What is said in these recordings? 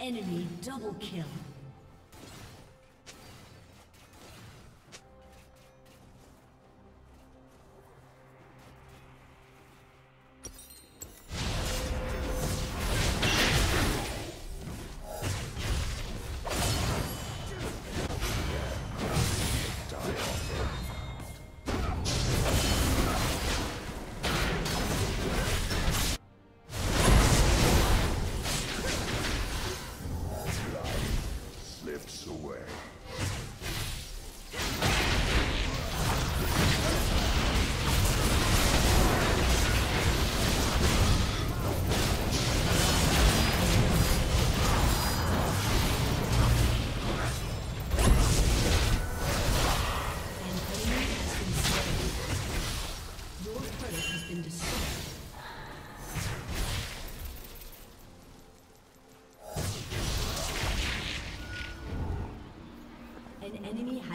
Enemy double kill.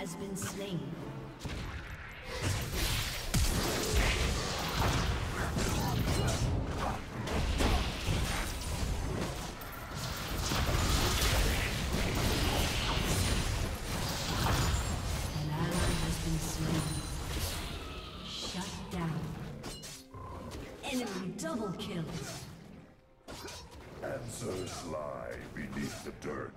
Has been slain. An ally has been slain. Shut down. Enemy double kill. Answers lie beneath the dirt.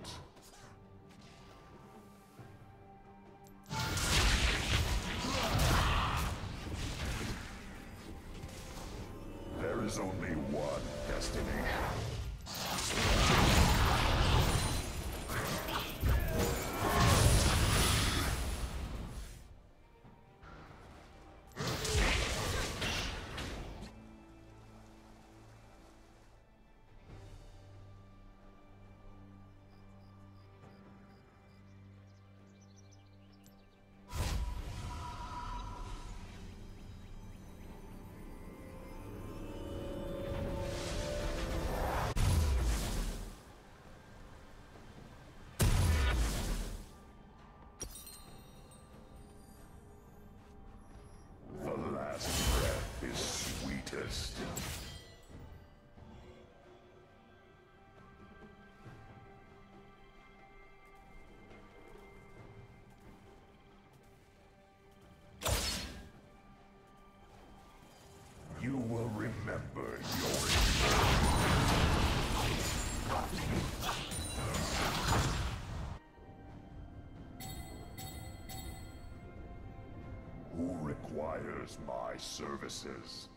Requires my services?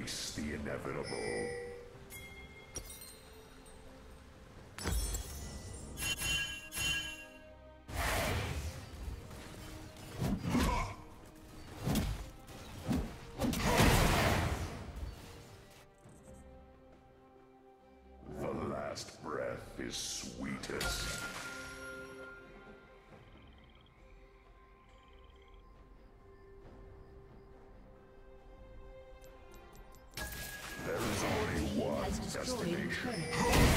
Embrace the inevitable. The last breath is sweetest. Destination.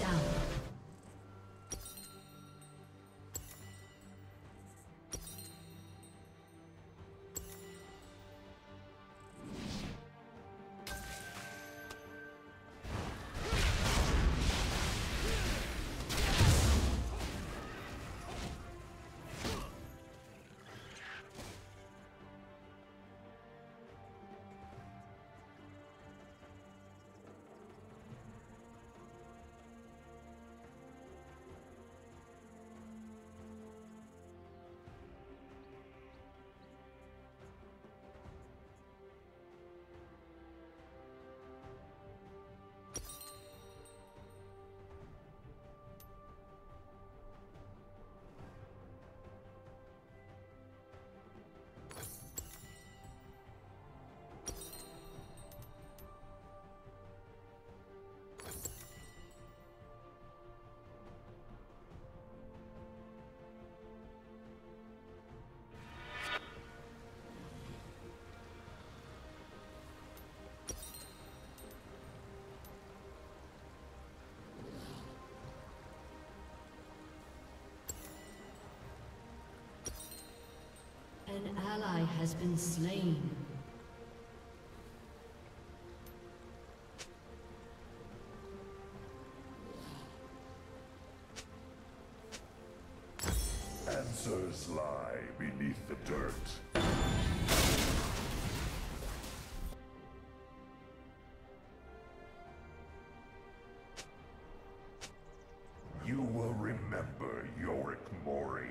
Down. An ally has been slain. Answers lie beneath the dirt. You will remember Yorick Mori.